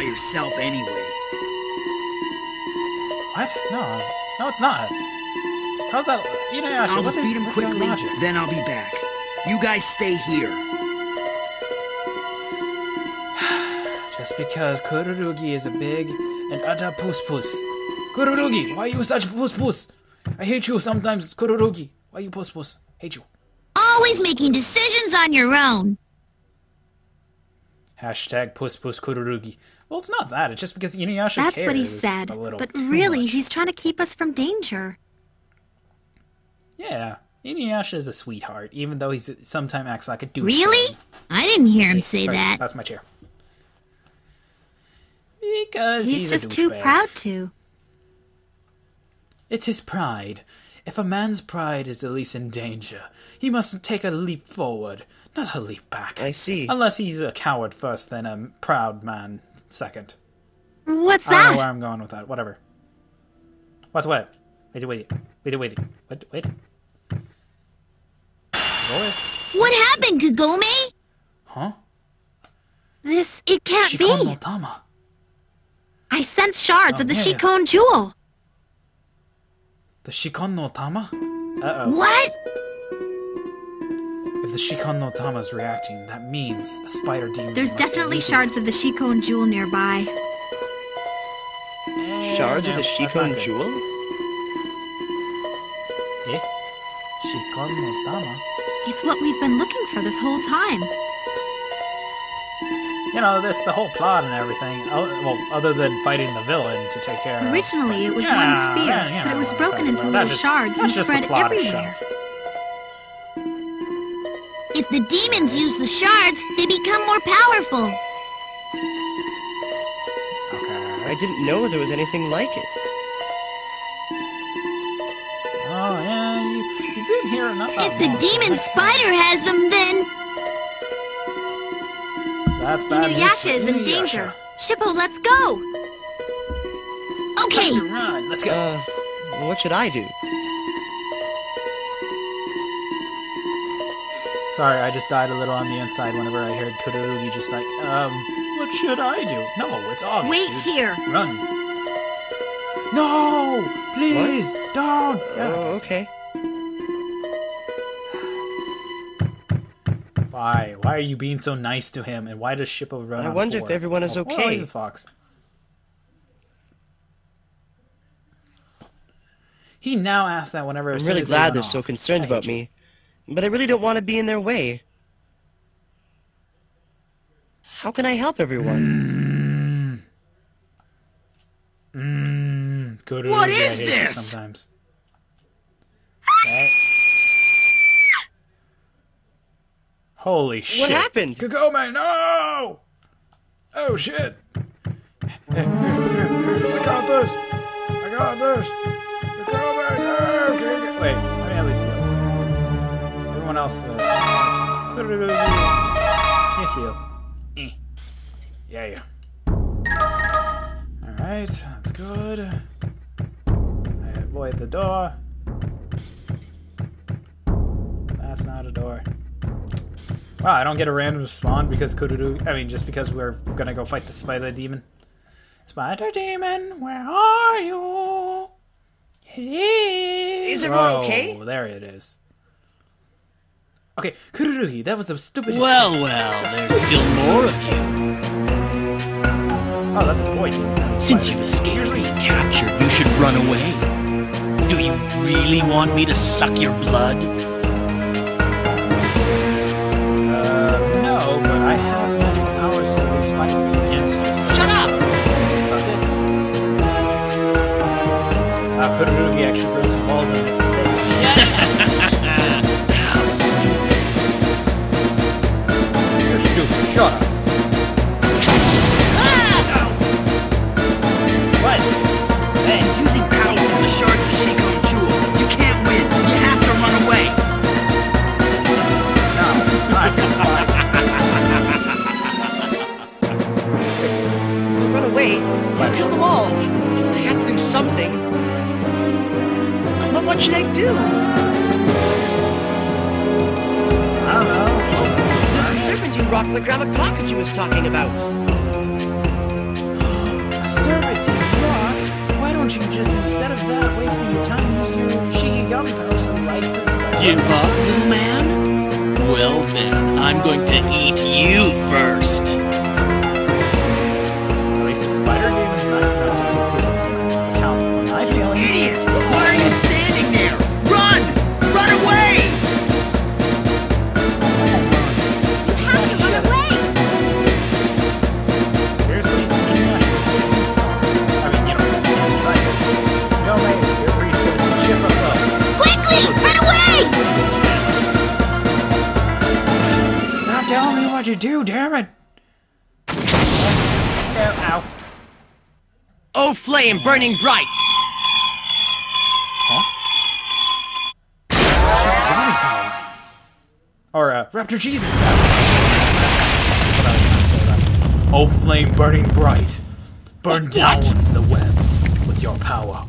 by yourself anyway. What? No, no, it's not. How's that? Inuyasha, I'll what is defeat him quickly, then I'll be back. You guys stay here. Just because Kururugi is a big and utter puss puss. Kururugi, why you such puss puss? I hate you sometimes, Kururugi. Why you puss puss? Hate you. Always making decisions on your own. Hashtag puss puss Kururugi. Well, it's not that. It's just because Inuyasha That's what he said. a little But really, much. he's trying to keep us from danger. Yeah, Inuyasha is a sweetheart, even though he sometimes acts like a douche. Really? I didn't hear him say Sorry, that. That's my chair. Because He's, he's, a just too douchebag. proud to. It's his pride. If a man's pride is at least in danger, he must take a leap forward, not a leap back. I see. Unless he's a coward first, then a proud man second. What's that? I don't know where? I'm going with that. Whatever. What's what? Wait, wait, wait, wait, wait, wait. What happened, Kagome? Huh? This, it can't Shikon no be. Tama. I sense shards Oh, of the yeah, yeah. Shikon jewel. The Shikon no Tama? Uh oh. What? If the Shikon no Tama is reacting, that means the spider demon. There's must definitely losing. shards of the Shikon jewel nearby. Eh, Shards no, of the Shikon jewel? Eh? Shikon no Tama? It's what we've been looking for this whole time. You know, that's the whole plot and everything. Oh, Well, other than fighting the villain to take care of. Originally, it was Yeah, one sphere, yeah, you but it was broken into little That's just- shards and that's just the spread plot of everywhere. Chef. If the demons use the shards, they become more powerful. Okay. I didn't know there was anything like it. Oh yeah, you you've been here not that If the long, demon makes spider sense. has them, then That's bad news Inuyasha for is in danger. Shippo, let's go! okay. Time to run. Let's go. Uh, what should I do? Sorry, I just died a little on the inside whenever I heard Kururugi just like, um, what should I do? No, it's obvious. Wait dude. here. Run. No! Please! Don't! Yeah, Oh, okay. Why? Why are you being so nice to him? And why does Shippo run I on wonder if everyone is Oh, well, okay. he's a fox. He now asks that whenever. I'm really glad they're so concerned about you. me. But I really don't want to be in their way. How can I help everyone? Mm. Mmm. Kururugi, What I is hate you this? Sometimes. Right? Holy shit! What happened? Kagome, no! Oh shit! I got this! I got this! Kagome, no! Wait, let me at least heal. Everyone else, uh, Kururugi, you. Eh. Yeah, yeah. Alright, that's good. I avoid the door. That's not a door. Wow, I don't get a random spawn because Kururu. I mean, just because we're gonna go fight the spider demon. Spider demon, where are you? It is. Is everyone Oh, okay? There it is. Okay, Kururugi, that was the stupidest. Well, well, there's still more of you. Oh, that's a boy demon. Since you've escaped being captured, you should run away. Do you really want me to suck your blood? You killed them all. I had to do something. But what should I do? I don't know. There's a serpentine rock the Grandma Cockatoo was talking about. A serpentine rock? Why don't you just, instead of that, wasting your time, use your Shikigami powers and light this? Give up, little man? Well, then, I'm going to eat you. It. Go. Your priest is the ship of love. Quickly, run away! Stop telling me what you do, damn it! Ow, ow. Oh, flame burning bright! Body power. Or, uh, Raptor Jesus power. What I was trying to say about- Oh, flame burning bright. Burn down the webs with your power.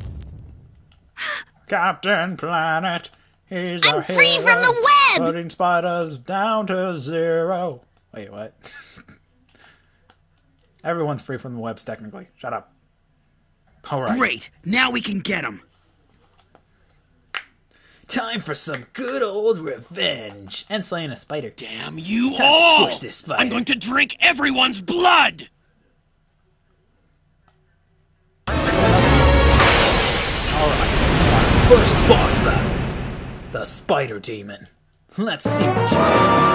Captain Planet, he's I'm our free hero, from the web! Putting spiders down to zero. Wait, what? Everyone's free from the webs, technically. Shut up. Alright. Great! Now we can get him! Time for some good old revenge. And slaying a spider. Damn you Time to all! squish this spider. I'm going to drink everyone's blood! First boss battle. The Spider Demon. Let's see what you got.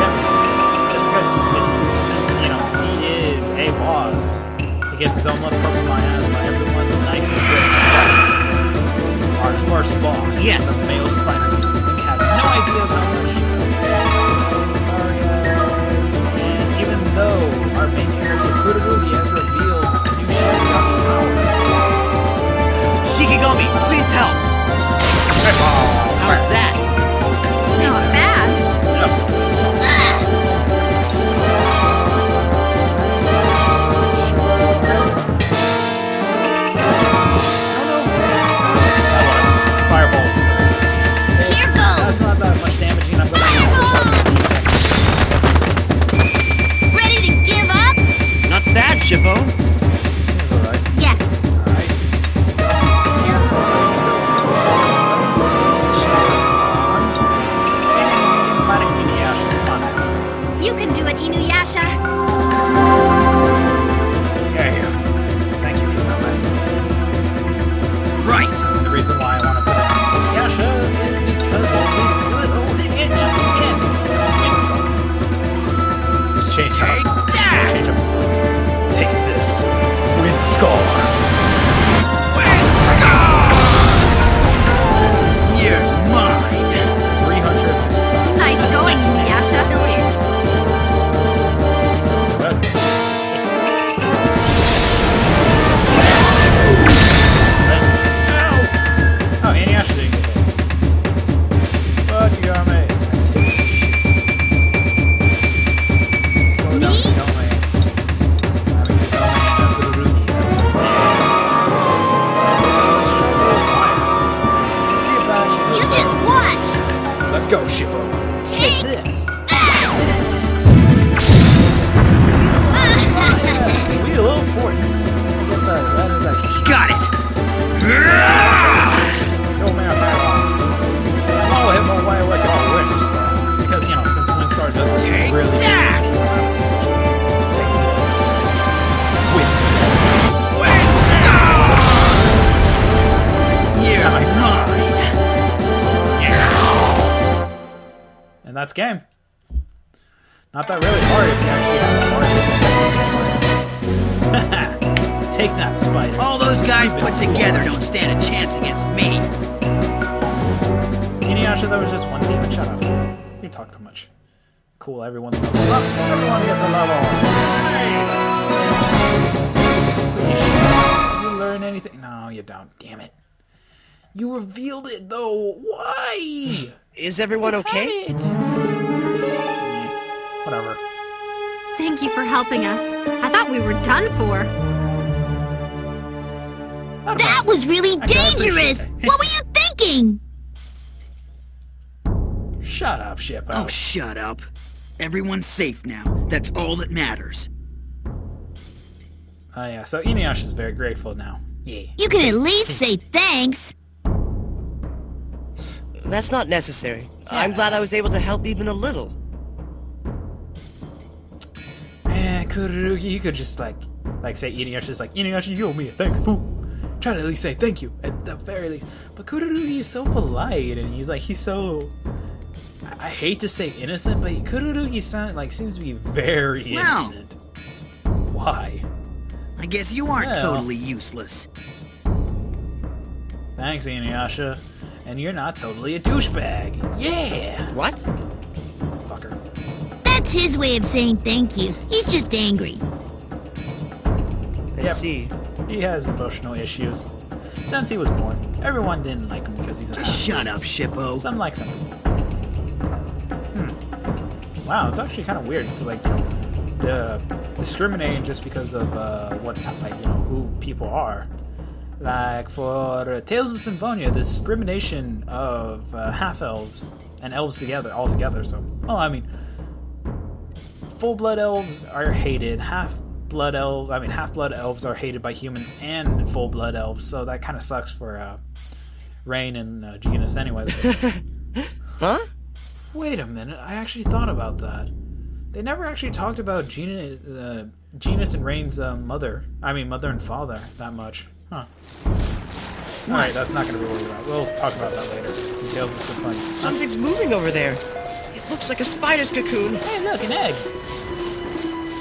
Yeah, just because just, since, you know, he is a boss, he gets his own little Pokemon as but everyone's nice and good. Our first boss, Yes. the male Spider Demon. Have no idea how much and even though our main character Kurugi has please help! How's that? Game. Not that really hard if you actually have the hard Take that, spider. All those guys put together don't stand a chance against me! Inuyasha, that was just one demon. Shut up. You talk too much. Cool, everyone levels up. Everyone gets a level. Hey! You learn anything? No, you don't. Damn it. You revealed it, though. Why? Is everyone okay? Had it. Whatever. Thank you for helping us. I thought we were done for. That was really I dangerous! What were you thinking? Shut up, Shippo. Oh, shut up. Everyone's safe now. That's all that matters. Oh yeah, so Inuyasha's very grateful now. Yeah. You can at least say thanks. That's not necessary. I'm glad I was able to help even a little. Man, Kururugi, you could just like, like say Inuyasha's like, Inuyasha, you owe me a thanks, fool. Try to at least say thank you at the very least. But Kururugi is so polite, and he's like, he's so. I, I hate to say innocent, but Kururugi sound like seems to be very Wow. innocent. Why? I guess you aren't Well. totally useless. Thanks, Inuyasha. And you're not totally a douchebag. Yeah! What? Fucker. That's his way of saying thank you. He's just angry. I Yep. see. He has emotional issues. Since he was born, everyone didn't like him because he's an Just shut up, Shippo. Some like some. Hmm. Wow, it's actually kind of weird. It's like, you know, the discriminating just because of uh, what type, like, you know, who people are. Like for Tales of Symphonia, the discrimination of uh, half elves and elves together, all together. So, well, I mean, full blood elves are hated. Half blood elves, I mean, half blood elves are hated by humans and full blood elves. So that kind of sucks for uh, Raine and uh, Genis, anyways. Huh? Wait a minute, I actually thought about that. They never actually talked about Gina, uh, Genis and Raine's uh, mother. I mean, mother and father that much. Huh. Alright, that's not going to be worried about. We'll talk about that later. In Tales of Symphonia. Something's moving over there. It looks like a spider's cocoon. Hey, look, an egg!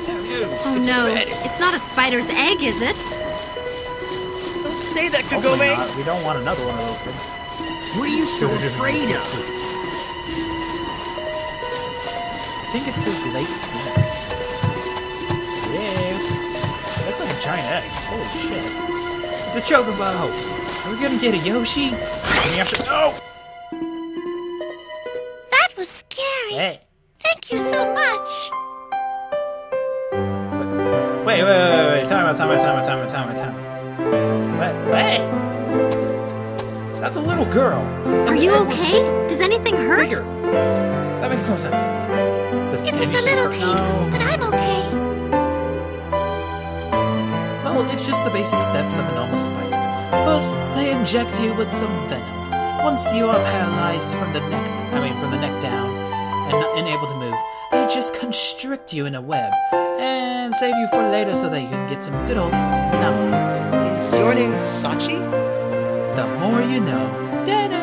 Oh no, Oh it's no, spider. it's not a spider's egg, is it? Don't say that, Kagome. not. We don't want another one of those things. What are you so afraid of? I think it's his late snack. Yeah. Looks like a giant egg. Holy shit. It's a chocobo! Are we gonna get a Yoshi? And you have to- Oh! That was scary. Hey! Thank you so much. Wait, wait, wait, wait, wait. Time out, time out, time out, time out, time out, time out. Wait, wait! That's a little girl. Are you okay? Does anything hurt? Bigger. That makes no sense. Does It was a little hurt? painful, but I'm okay. Well, it's just the basic steps of a normal spider. First, they inject you with some venom. Once you are paralyzed from the neck, I mean from the neck down, and not unable to move, they just constrict you in a web and save you for later so that you can get some good old num Is your name Sachi? The more you know. Da-da-da.